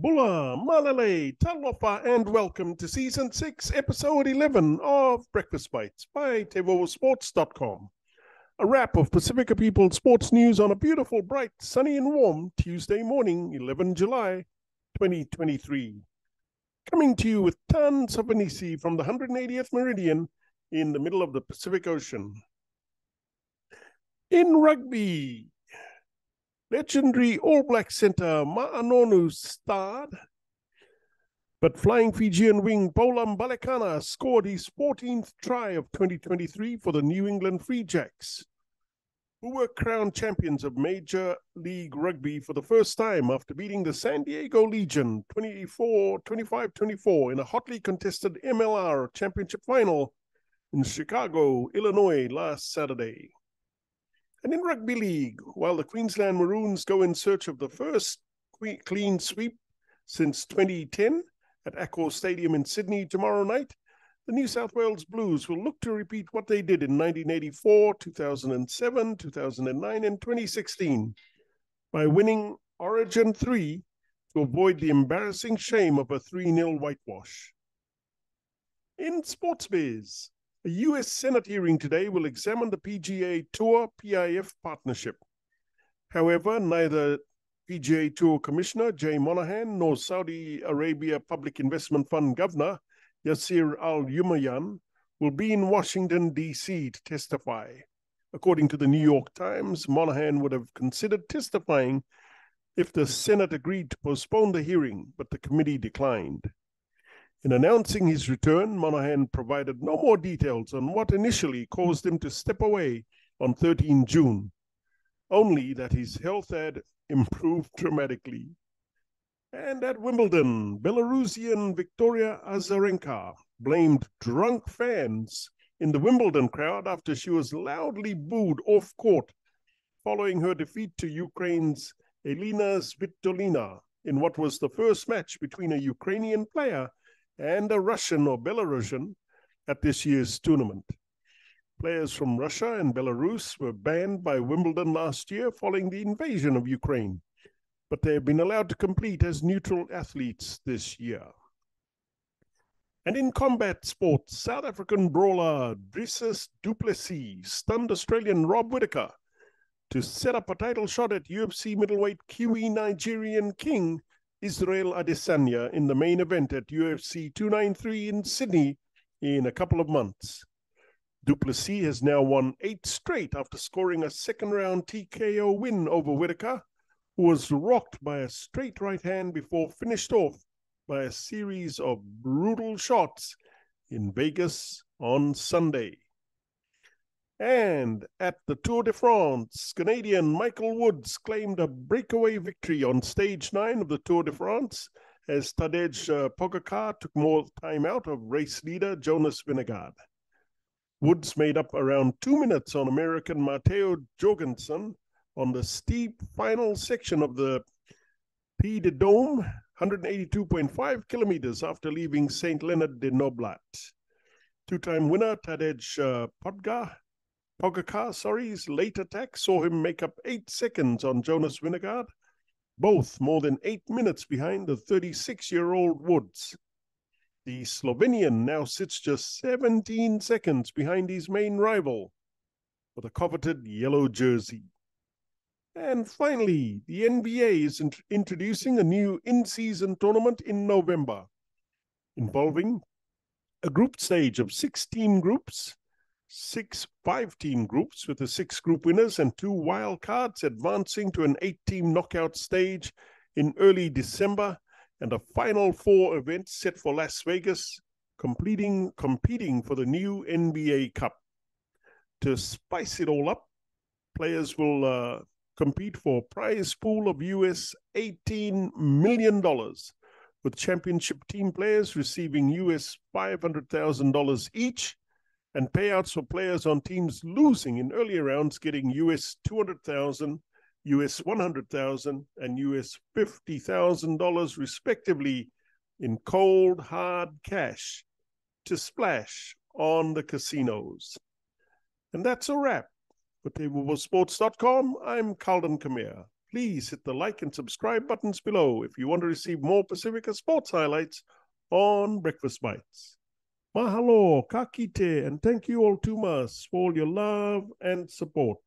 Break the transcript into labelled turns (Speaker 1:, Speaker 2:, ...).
Speaker 1: Bula, Ma'lelei, Talofa, and welcome to season 6, episode 11 of Breakfast Bites by TeivovoSports.com. A wrap of Pasifika People sports news on a beautiful, bright, sunny, and warm Tuesday morning, 11 July 2023. Coming to you with tons of hanisi from the 180th meridian in the middle of the Pacific Ocean. In rugby, legendary All Black centre Ma'a Nonu starred, but flying Fijian wing Paula Balekana scored his 14th try of 2023 for the New England Free Jacks, who were crowned champions of Major League Rugby for the first time after beating the San Diego Legion 24 25 24 in a hotly contested MLR Championship final in Chicago, Illinois last Saturday. And in Rugby League, while the Queensland Maroons go in search of the first clean sweep since 2010 at Accor Stadium in Sydney tomorrow night, the New South Wales Blues will look to repeat what they did in 1984, 2007, 2009, and 2016 by winning Origin 3 to avoid the embarrassing shame of a 3 0 whitewash. In sports biz, a U.S. Senate hearing today will examine the PGA Tour PIF partnership. However, neither PGA Tour Commissioner Jay Monahan nor Saudi Arabia Public Investment Fund Governor Yasir Al Rumayyan will be in Washington, D.C. to testify. According to the New York Times, Monahan would have considered testifying if the Senate agreed to postpone the hearing, but the committee declined. In announcing his return, Monahan provided no more details on what initially caused him to step away on 13 June, only that his health had improved dramatically. And at Wimbledon, Belarusian Victoria Azarenka blamed drunk fans in the Wimbledon crowd after she was loudly booed off court following her defeat to Ukraine's Elina Svitolina in what was the first match between a Ukrainian player and a Russian or Belarusian at this year's tournament. Players from Russia and Belarus were banned by Wimbledon last year following the invasion of Ukraine, but they have been allowed to compete as neutral athletes this year. And in combat sports, South African brawler Dricus du Plessis stunned Australian Rob Whittaker to set up a title shot at UFC middleweight Kiwi Nigerian King Israel Adesanya in the main event at UFC 293 in Sydney in a couple of months. du Plessis has now won eight straight after scoring a second round TKO win over Whittaker, who was rocked by a straight right hand before finished off by a series of brutal shots in Vegas on Sunday. And at the Tour de France, Canadian Michael Woods claimed a breakaway victory on stage nine of the Tour de France as Tadej uh, Pogacar took more time out of race leader Jonas Vingegaard. Woods made up around two minutes on American Matteo Jorgenson on the steep final section of the Puy de Dôme, 182.5 kilometers after leaving St. Leonard de Noblat. Two-time winner Tadej uh, Podga Pogacar, sorry, his late attack saw him make up eight seconds on Jonas Vingegaard, both more than eight minutes behind the 36-year-old Woods. The Slovenian now sits just 17 seconds behind his main rival for the coveted yellow jersey. And finally, the NBA is int- introducing a new in season tournament in November involving a group stage of 16 groups six five team groups with the six group winners and two wild cards advancing to an eight team knockout stage in early December and a final four event set for Las Vegas completing competing for the new NBA Cup. To spice it all up, players will uh, compete for a prize pool of US $18 million, with championship team players receiving US $500,000 each and payouts for players on teams losing in earlier rounds getting US 200,000, US 100,000 and US $50,000 respectively in cold hard cash to splash on the casinos. And that's a wrap. For TeivovoSports.com, I'm Calden Kamea. Please hit the like and subscribe buttons below if you want to receive more Pasifika sports highlights on Breakfast Bites. Mahalo, kakite, and thank you all too much for all your love and support.